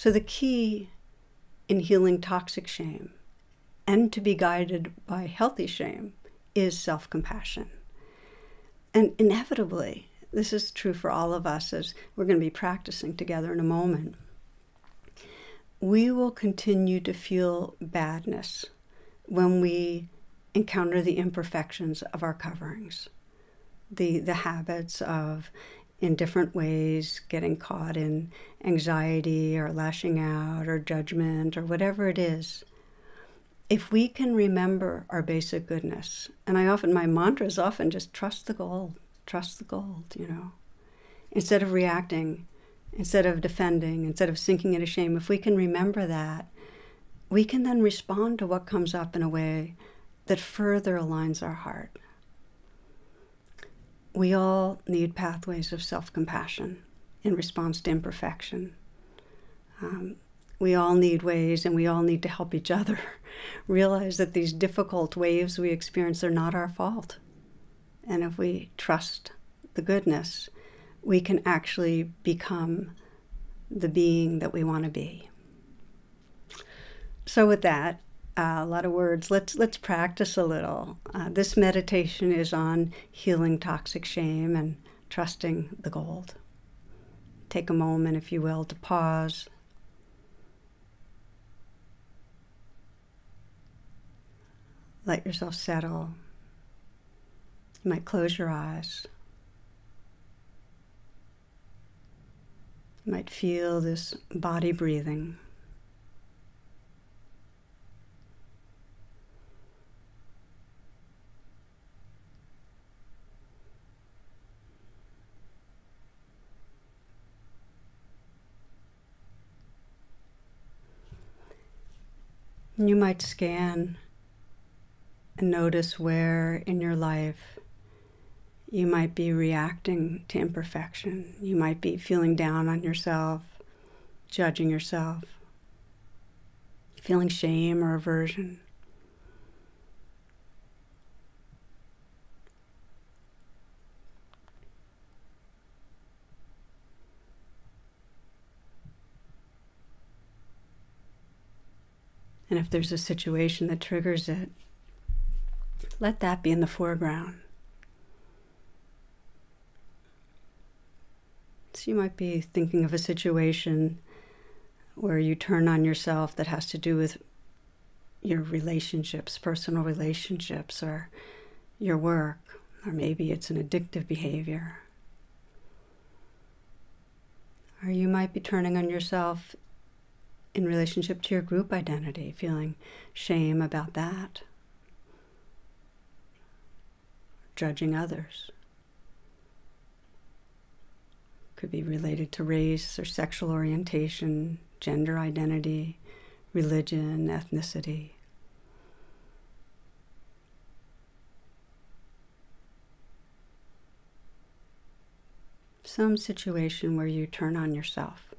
So, the key in healing toxic shame and to be guided by healthy shame is self compassion. And inevitably, this is true for all of us as we're going to be practicing together in a moment. We will continue to feel badness when we encounter the imperfections of our coverings, the, the habits of, in different ways, getting caught in anxiety or lashing out or judgment or whatever it is. If we can remember our basic goodness, and I often, my mantra is often just trust the gold, trust the gold, you know. Instead of reacting, instead of defending, instead of sinking into shame, if we can remember that, we can then respond to what comes up in a way that further aligns our heart. We all need pathways of self compassion in response to imperfection. Um, we all need ways and we all need to help each other realize that these difficult waves we experience are not our fault. And if we trust the goodness, we can actually become the being that we want to be. So, with that, uh, a lot of words. Let's let's practice a little. Uh, this meditation is on healing toxic shame and trusting the gold. Take a moment, if you will, to pause. Let yourself settle. You might close your eyes. You might feel this body breathing. You might scan and notice where in your life you might be reacting to imperfection. You might be feeling down on yourself, judging yourself, feeling shame or aversion. And if there's a situation that triggers it, let that be in the foreground. So you might be thinking of a situation where you turn on yourself that has to do with your relationships, personal relationships, or your work, or maybe it's an addictive behavior. Or you might be turning on yourself in relationship to your group identity, feeling shame about that, judging others. Could be related to race or sexual orientation, gender identity, religion, ethnicity. Some situation where you turn on yourself.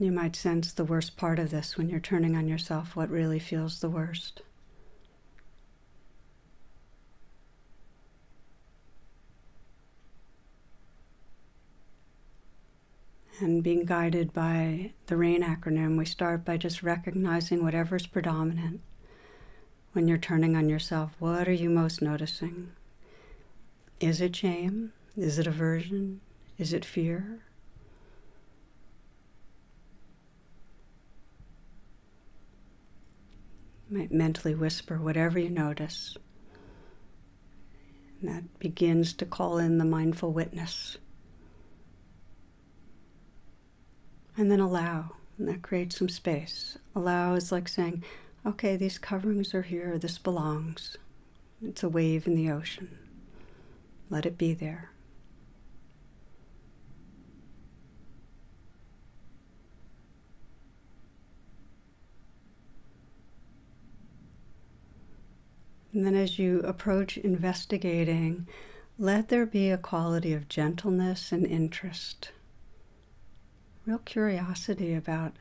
You might sense the worst part of this when you're turning on yourself, what really feels the worst. And being guided by the RAIN acronym, we start by just recognizing whatever's predominant. When you're turning on yourself, what are you most noticing? Is it shame? Is it aversion? Is it fear? You might mentally whisper whatever you notice. And that begins to call in the mindful witness. And then allow, and that creates some space. Allow is like saying, okay, these coverings are here, this belongs. It's a wave in the ocean. Let it be there. And then as you approach investigating, let there be a quality of gentleness and interest. Real curiosity about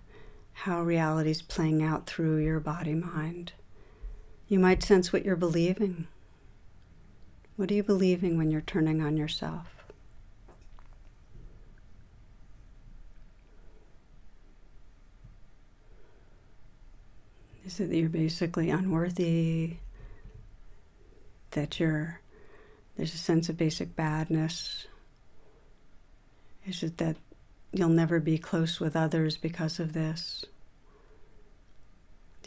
how reality is playing out through your body mind. You might sense what you're believing. What are you believing when you're turning on yourself? Is it that you're basically unworthy? That you're there's a sense of basic badness? Is it that you'll never be close with others because of this?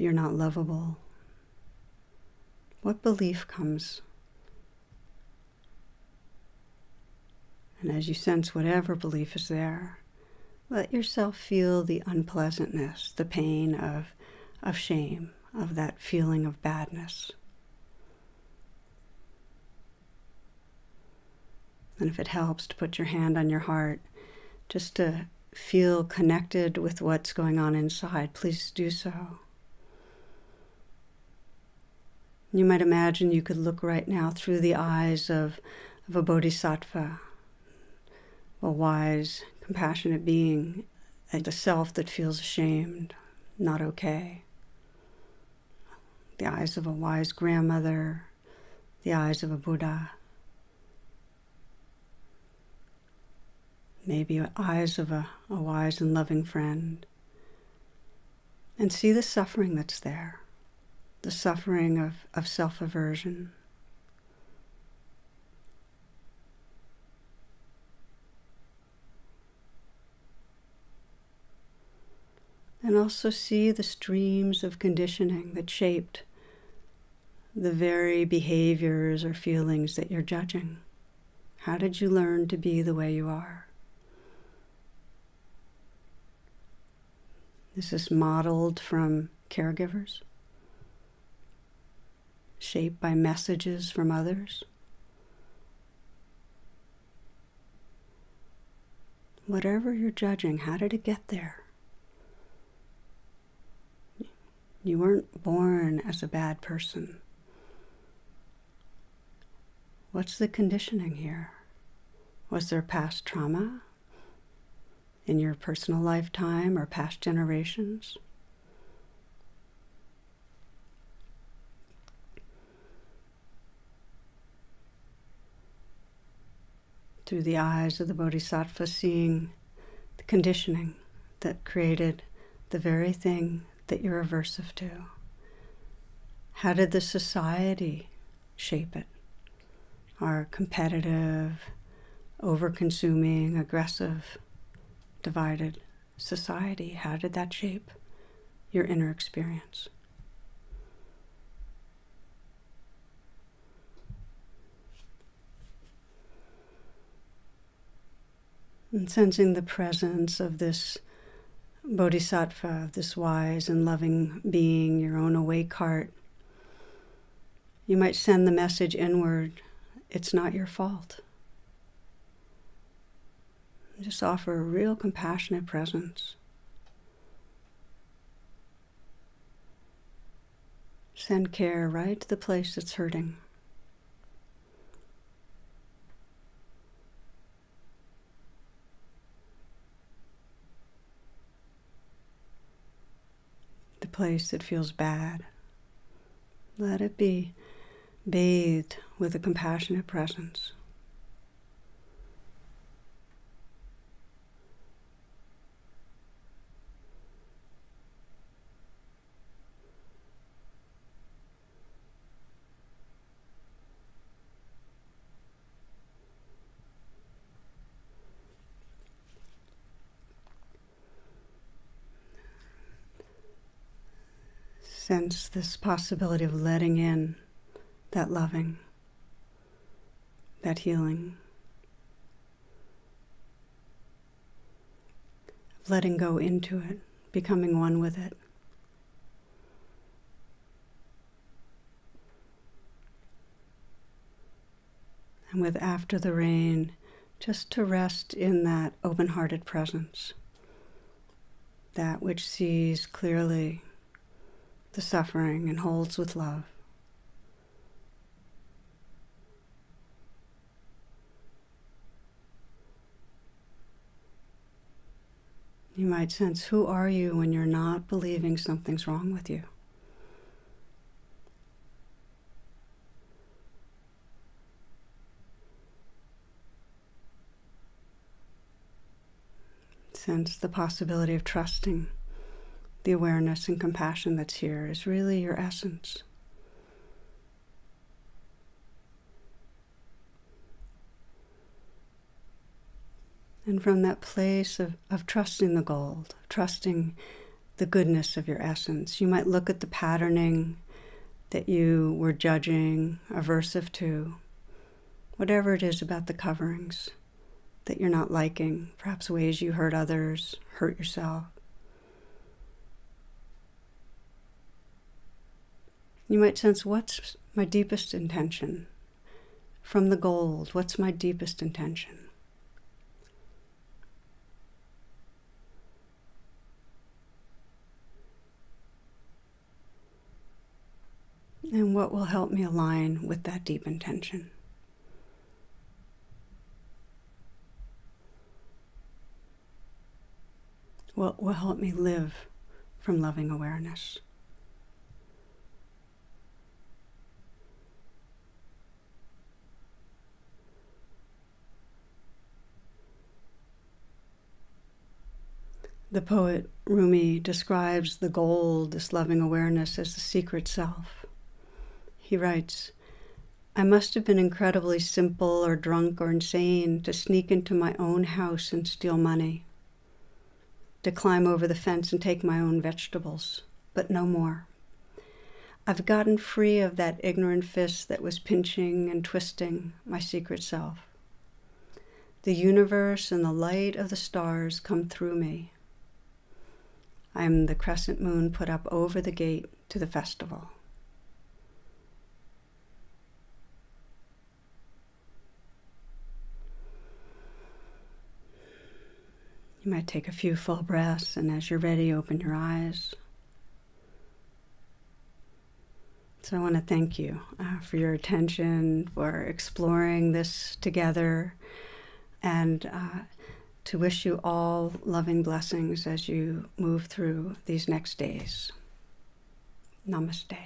You're not lovable? What belief comes? And as you sense whatever belief is there, let yourself feel the unpleasantness, the pain of, of shame, of that feeling of badness. And if it helps to put your hand on your heart, just to feel connected with what's going on inside, please do so. You might imagine you could look right now through the eyes of, of a bodhisattva, a wise, compassionate being, a self that feels ashamed, not okay. The eyes of a wise grandmother, the eyes of a Buddha. Maybe eyes of a, a wise and loving friend, and see the suffering that's there, the suffering of, of self aversion. And also see the streams of conditioning that shaped the very behaviors or feelings that you're judging. How did you learn to be the way you are? This is modeled from caregivers, shaped by messages from others. Whatever you're judging, how did it get there? You weren't born as a bad person. What's the conditioning here? Was there past trauma? In your personal lifetime or past generations. Through the eyes of the Bodhisattva, seeing the conditioning that created the very thing that you're aversive to. How did the society shape it? Our competitive, over consuming, aggressive divided society, how did that shape your inner experience? And sensing the presence of this bodhisattva, this wise and loving being, your own awake heart, you might send the message inward it's not your fault. Just offer a real compassionate presence. Send care right to the place that's hurting. The place that feels bad. Let it be bathed with a compassionate presence. Sense this possibility of letting in that loving, that healing, of letting go into it, becoming one with it. And with after the RAIN, just to rest in that open hearted presence, that which sees clearly the suffering and holds with love. You might sense who are you when you're not believing something's wrong with you? Sense the possibility of trusting the awareness and compassion that's here is really your essence. And from that place of, of trusting the gold, trusting the goodness of your essence, you might look at the patterning that you were judging, aversive to, whatever it is about the coverings that you're not liking, perhaps ways you hurt others, hurt yourself. You might sense what's my deepest intention? From the gold, what's my deepest intention? And what will help me align with that deep intention? What will help me live from loving awareness? The poet Rumi describes the gold, this loving awareness, as the secret self. He writes, I must have been incredibly simple or drunk or insane to sneak into my own house and steal money, to climb over the fence and take my own vegetables, but no more. I've gotten free of that ignorant fist that was pinching and twisting my secret self. The universe and the light of the stars come through me. I am the crescent moon put up over the gate to the festival. You might take a few full breaths, and as you're ready, open your eyes. So, I want to thank you uh, for your attention, for exploring this together, and uh, to wish you all loving blessings as you move through these next days. Namaste.